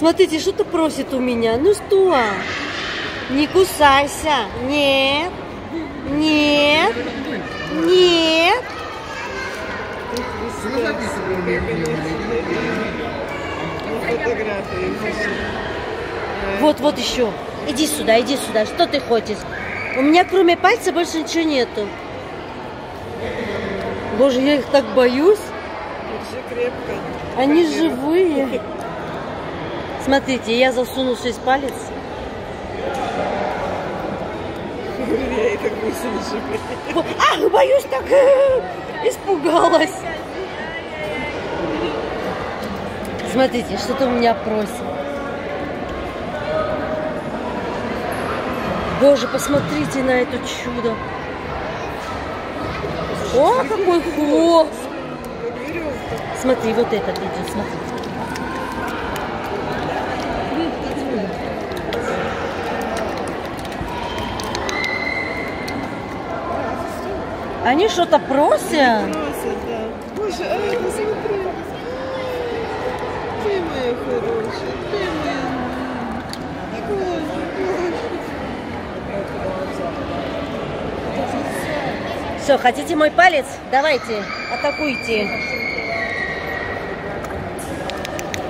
Смотрите, что-то просит у меня. Ну что? Не кусайся. Нет. Нет. Нет. Вот, вот еще. Иди сюда, иди сюда. Что ты хочешь? У меня кроме пальца больше ничего нету. Боже, я их так боюсь. Они живые. Смотрите, я засуну шесть палец. Ах, боюсь так. Испугалась. Смотрите, что-то у меня просит. Боже, посмотрите на это чудо. О, какой хвост. Смотри, вот этот идет, смотри. Они что-то просят. Просят, да. Боже, а это смотри. Ты моя хорошая, ты моя. Все, хотите мой палец? Давайте, атакуйте.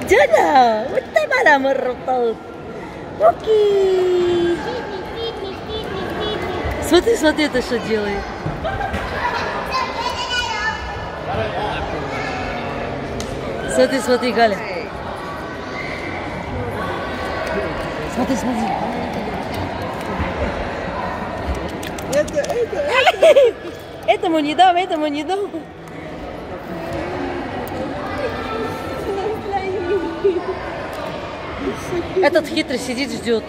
Джана, вот ты мадам Рутал. Окей. Смотри, смотри, это что делает. Смотри, смотри, Галя. Смотри, смотри. Это, это, это. Этому не дам, этому не дам. Этот хитрый сидит, ждет.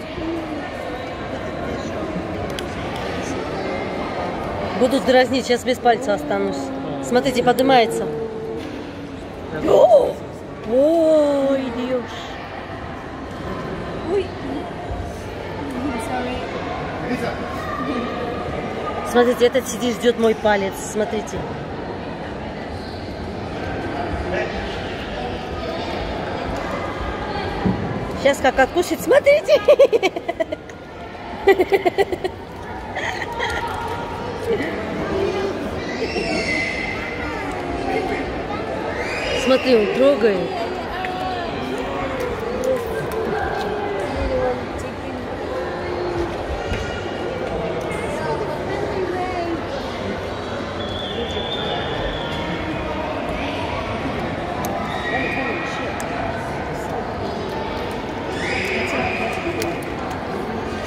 Буду дразнить, сейчас без пальца останусь. Смотрите, поднимается. О, Ой, идешь. Ой. Смотрите, этот сидит, ждет мой палец. Смотрите. Сейчас как откусит, смотрите. Смотри, он трогает.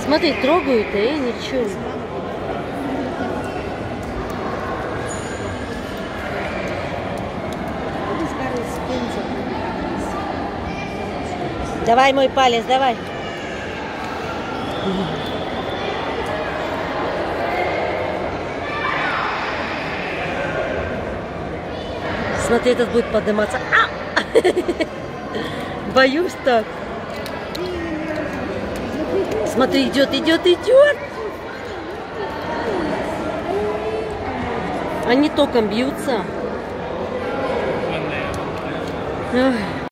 Смотри, трогают, и ничего. Давай мой палец, давай. Смотри, этот будет подниматься. А! Боюсь так. Смотри, идет, идет, идет. Они током бьются. Ой.